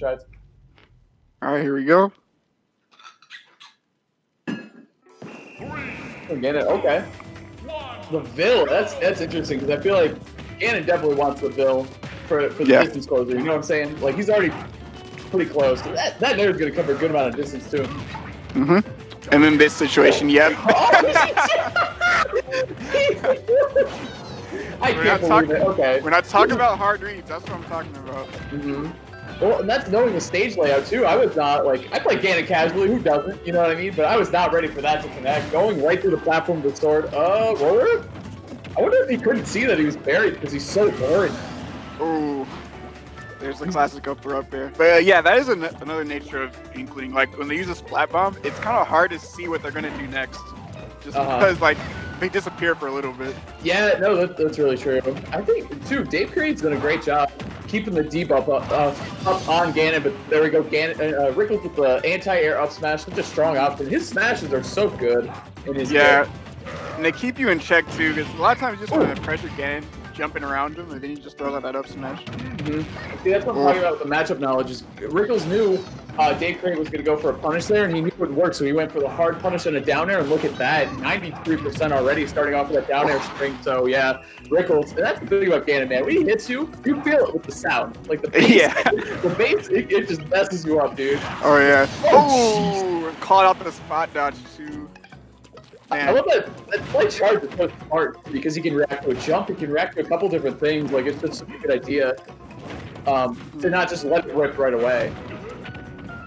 strides. All right, here we go. Get it? Okay. The Vil, that's that's interesting because I feel like Ganon definitely wants the Vil for for the Yeah. distance closer. You know what I'm saying? Like he's already pretty close. That that Nair's gonna cover a good amount of distance too. Mm-hmm. And then this situation, yep. I We're can't not believe talking. it. Okay. We're not talking about hard reads. That's what I'm talking about. hmm Well, and that's knowing the stage layout too. I was not like I play Ganon casually. Who doesn't? You know what I mean? But I was not ready for that to connect. Going right through the platform with the sword. Uh, roller. I wonder if he couldn't see that he was buried because he's so boring. Ooh. There's the classic upper up there. But uh, yeah, that is an- another nature of Inkling. Like when they use a splat bomb, it's kind of hard to see what they're gonna do next, just Uh-huh. because like they disappear for a little bit. Yeah, no, that, that's really true. I think too. Dave Create's done a great job keeping the deep up up, uh, up on Ganon. But there we go, Ganon. Uh, Rickles with the anti-air up smash. Such a strong option. His smashes are so good. In his Yeah, game. and they keep you in check too, because a lot of times you just want to pressure Ganon, jumping around him, and then you just throw out that up smash. Mhm. See, that's what I'm talking about with the matchup knowledge. Is Rickles knew uh, Dave Crane was going to go for a punish there, and he knew it would work, so he went for the hard punish and a down air. And look at that, 93% already starting off with that down air string. So yeah, Rickles. And that's the thing about Ganon, man. When he hits you, you feel it with the sound, like the bass. Yeah. the bass, it, it just messes you up, dude. Oh yeah. Oh, caught out the spot dodge too. I Man. love that. That play charge is so smart because he can react to a jump. He can react to a couple different things. Like it's just a good idea um, to not just let it rip right away.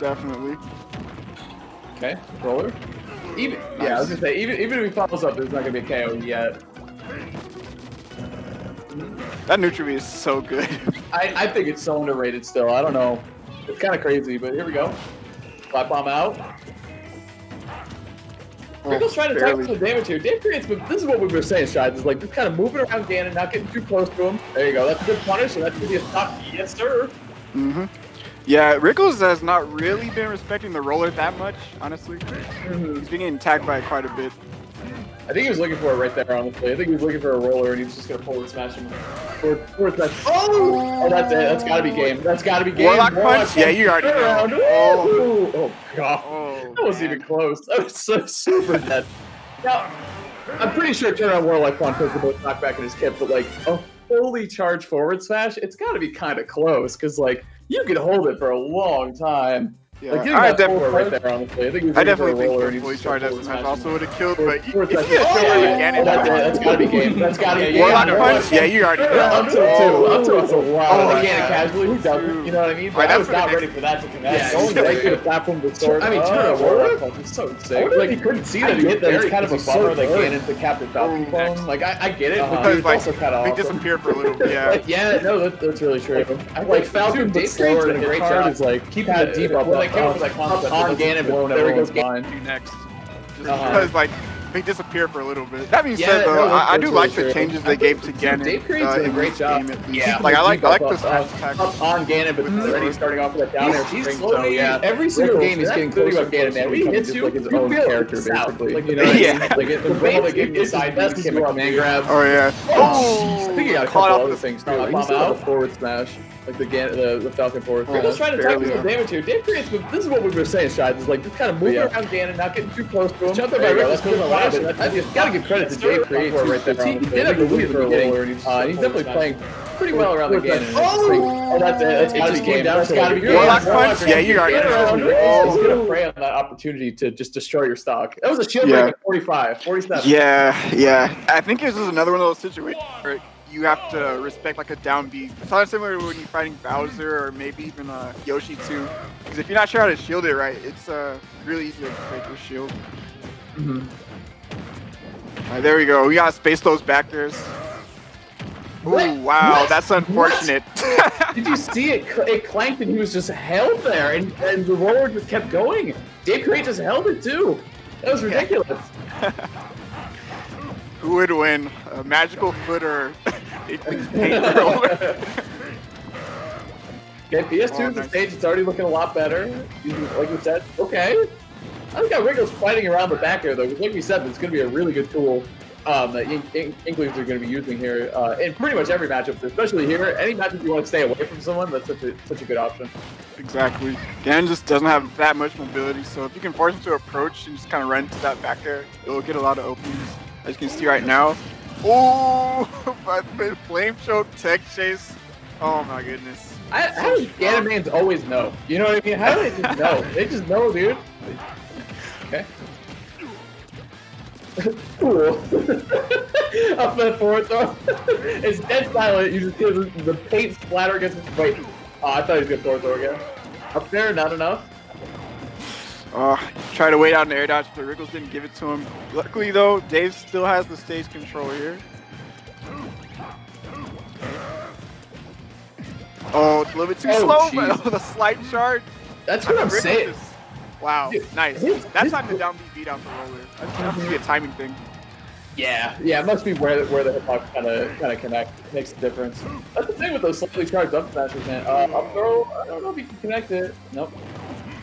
Definitely. Okay, roller. Even yeah, I was gonna say even even if he follows up, there's not gonna be a KO yet. That neutral B is so good. I, I think it's so underrated still. I don't know. It's kind of crazy, but here we go. Splat bomb out. Rickle's trying to barely. some damage here. Dave creates, but this is what we were saying, Strides, is like just kind of moving around Ganon, not getting too close to him. There you go. That's a good punish, and that's gonna be a stop. Yes, sir. hmm Yeah, Rickles has not really been respecting the roller that much, honestly. Mhm. He's been getting tagged by it quite a bit. I think he was looking for it right there, honestly. I think he was looking for a roller, and he was just gonna pull and smash him. Forward, forward smash. Oh! oh, that's it. That's gotta be game. That's gotta be game. Warlock punch? Yeah, you already know. Oh. Oh, oh god. Oh, That wasn't even close. That was so super dead. Now, I'm pretty sure turnaround Warlock one took the most knockback in his kit, but like a fully charged forward smash, it's got to be kind of close because like you can hold it for a long time. Yeah, Like getting I that forward definitely, right there, honestly. I think he was I looking for definitely think roller the and he fully just charged forward that smash smash also would have killed, but you, forward you smash. get killed yeah, with yeah. Ganon. Oh, that's, it. that's gotta be game. That's gotta be game. Warlock Yeah, punch? Yeah, you already know. Up to it too. Up to it's a lot. Oh, yeah. casually. Who doesn't? You know what I mean? But Right, I that's was not ready for that to connect. Yeah, Going yeah. right the platform with sword. I mean, uh, turnaround Warlock Warlock punch is so I sick. Like if he couldn't see I that he get hit that that. it's It's kind of a because he's so bummer that bored. Ganon to cap Falcon Oh, clone. Like I, I get it, but Because dude, like also kind of they awesome. disappear for a little bit. Yeah. Yeah, no, that's really true. Like Falcon, dude, but Dave slower Craig's and done a great hard job. is like keeping the deep up, like they came up up, with that up concept on that Ganon, but there he everyone's goes. Ganon. mind. do next. Just Uh-huh. because like they disappear for a little bit. That being Yeah, said, though, I, I do really like the changes I they gave to dude, Ganon. Dave Create's uh, a great job. game. Yeah, like I like I like Deep the up, up, attack. up on Ganon, but With already starting off with that down air he's string. So slowly- yeah, every single Rickles, game he's getting the thing closer about and Ganon, man. closer When to he hits you, just like his own character, with the sound. basically. Like you know, what I Yeah. mean? like it, the bullet like getting the side That's beat, his came man grab. Oh yeah. I think he got Caught off other the things too. Uh, he he's still still a a forward smash, like the Gan- the, the Falcon forward. Oh, Rickles trying to barely, type some damage here. Dave Creates, but this is what we were saying, Strides, is like just kind of moving Yeah. around Ganon, not getting too close to him. Jump up There by you go, Rickles that's goes good a lot, punish, but I that's- just gotta give credit to Jay Dave for right there. because he did have the lead for at the beginning. he's, Uh, he's definitely playing pretty well around the Ganon. Oh, that's it. That's It gotta just be came game. down That's to, gotta be if game. you're Warlock Warlock punch? Yeah, you already Get around. know. Rickles is Oh. gonna prey on that opportunity to just destroy your stock. That was a shield break at 45, 47. Yeah, yeah. I think this is another one of those situations where you have to respect like a down beat. It's not similar to when you're fighting Bowser or maybe even uh, Yoshi too. Because if you're not sure how to shield it right, it's uh, really easy to break your shield. Mhm. Alright, there we go. We gotta space those back airs. Ooh, wow, What? that's unfortunate. Did you see it? It clanked and he was just held there, and, and the roller just kept going. Dave Create just held it too. That was ridiculous. Who would win? A magical foot or Ignis paint roller? Okay, PS2 Oh, the nice. stage is already looking a lot better. Like we said, okay. I think got Rickles fighting around the back there though, because like we said, it's going to be a really good tool um, that In- In- Inklings are going to be using here uh, in pretty much every matchup, especially here. Any matchup you want to stay away from someone, that's such a, such a good option. Exactly. Ganon just doesn't have that much mobility, so if you can force him to approach and just kind of run to that back air, it'll get a lot of openings. As you can see right now. Oh, but flame choke tech chase. Oh my goodness. I, how does Ganonmans always know? You know what I mean? How do they just know? they just know, dude. Okay. cool. Up that forward throw. it's dead silent. You just hear the, the paint splatter against his face. Oh, I thought he was going to forward throw again. Up there, not enough. Uh, try to wait out an air dodge, but Rickles didn't give it to him. Luckily, though, Dave still has the stage control here. Oh, it's a little bit too Oh, slow, jeez. but the slight charge. That's what I'm Rickles saying. Wow, Dude, nice. his- That's his- not the down beat beat out the roller. That's that must be a timing thing. Yeah, yeah, it must be where where the hitbox kind of kind of connect makes a difference. That's the thing with those slightly charged up smashes, man. Uh, up throw, I don't know if you can connect it. Nope,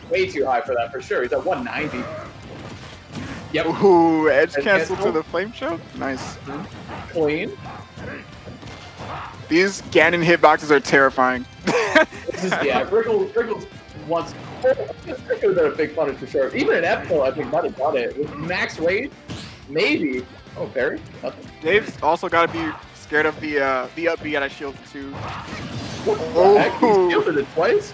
way too high for that for sure. He's at 190. Yep, Ooh, edge Edge cancel to the flame choke. Nice. clean. These Ganon hitboxes are terrifying. This is yeah. Rickles, Rickles wants. Rickles have been a big punish for sure. Even in Epco, I think might have done it with max rate. Maybe. Oh, Barry. Nothing. Dave's also got to be scared of the uh, the up B at a shield too. What the Oh. heck? He's shielded it twice.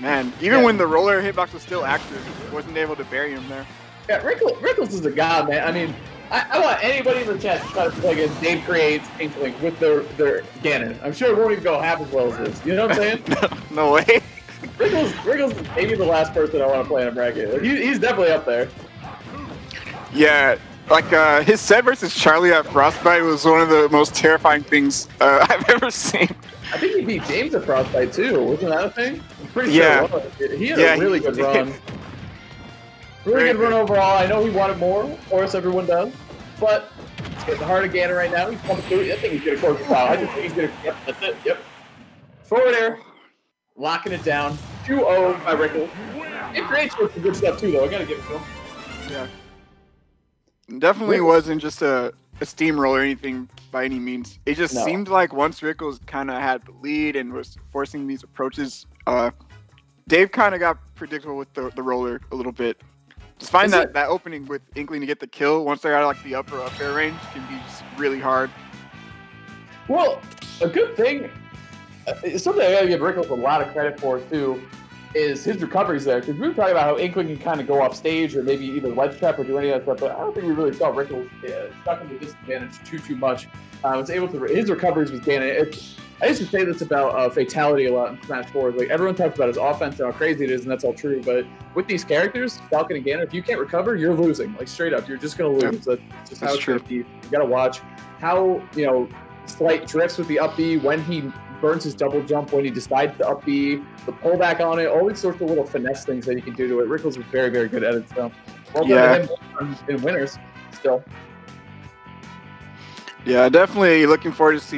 Man, even Yeah. when the roller hitbox was still active, wasn't able to bury him there. Yeah, Rickles, Rickles is a god, man. I mean, I, I want anybody in the chat to try to play against Dave Creates Inkling with their, their Ganon. I'm sure it won't even go half as well as this. You know what I'm saying? no way. Rickles is maybe the last person I want to play in a bracket. He, he's definitely up there. Yeah, like uh, his set versus Charlie at Frostbite was one of the most terrifying things uh, I've ever seen. I think he beat James at Frostbite too. Wasn't that a thing? I'm pretty Yeah. sure it. He had Yeah, a really good did. run. Really Very good run overall. I know he wanted more. Of course, everyone does. But let's get the heart of Ganon right now. He's pumping through. I think he's going to close the foul. I just think he's going to. Yep, that's it. Yep. Forward air. Locking it down. 2-0 by Rickles. It creates some good stuff too, though. I got to give it to him. Yeah. Definitely wasn't just a, a steamroller or anything by any means. It just No. seemed like once Rickles kind of had the lead and was forcing these approaches, uh, Dave kind of got predictable with the, the roller a little bit. Just find Is that, it- that opening with Inkling to get the kill once they're out of like the upper up air range can be just really hard. Well, a good thing, something I gotta give Rickles a lot of credit for too, is his recoveries there. Because we were talking about how Inkling can kind of go off stage or maybe either ledge trap or do any of that stuff, but I don't think we really saw Rickles uh, stuck in the disadvantage too too much. Uh, was able to his recoveries was. It, I used to say this about uh, fatality a lot in Smash 4. Like everyone talks about his offense and how crazy it is, and that's all true. But with these characters, Falcon and Ganon, if you can't recover, you're losing. Like straight up, you're just gonna lose. That's just how That's it's true. You gotta watch how you know slight drifts with the up B when he burns his double jump, when he decides to up B, the pullback on it, all these sorts of little finesse things that you can do to it. Rickles was very, very good at it. So, well Yeah. in winners still. Yeah, definitely looking forward to see